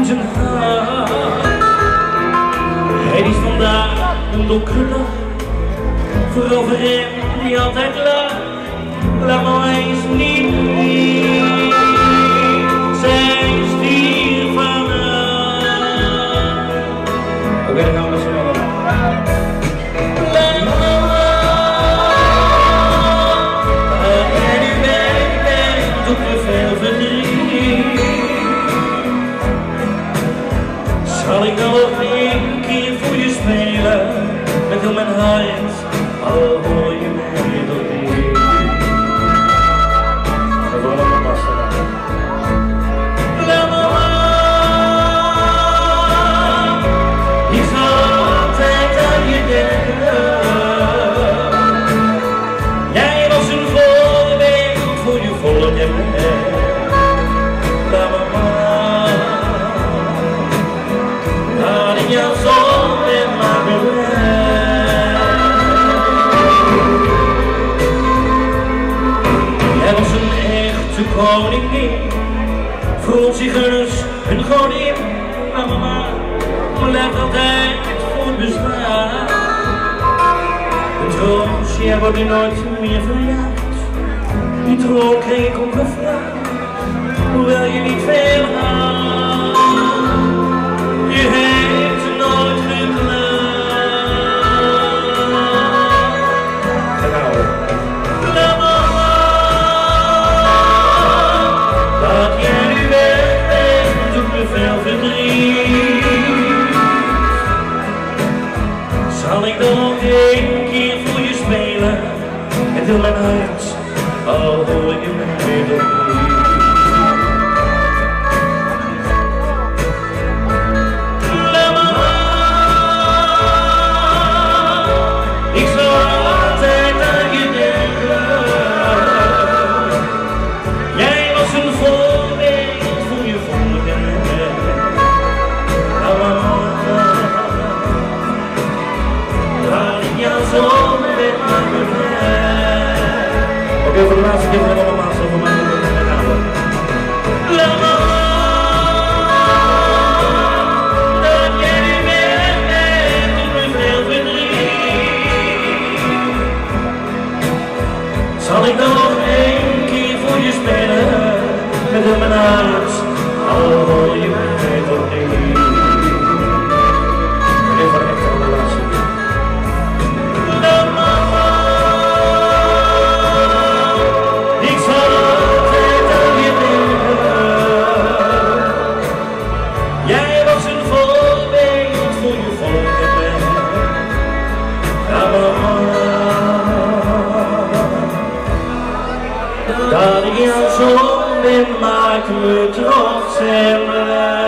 in zijn haar. Hij is vandaag een donkere vooral voor hem die altijd laat. Laat me eens niet zijn Zal ik dan nog een keer voor je spelen met heel echte koningin, voor ons zigeuners een godin. Maar mama, blijft altijd voor bestaan. Een troost, jij wordt nu nooit meer verjaagd. Die troon kreeg ik ongevraagd, met heel mijn hart, al hoor Oké, voor de laatste keer van allemaal zo voor mij. Zal ik dan nog één keer voor je spelen, met heel mijn al hoor je mij toch niet. Som min mark utropshimmelen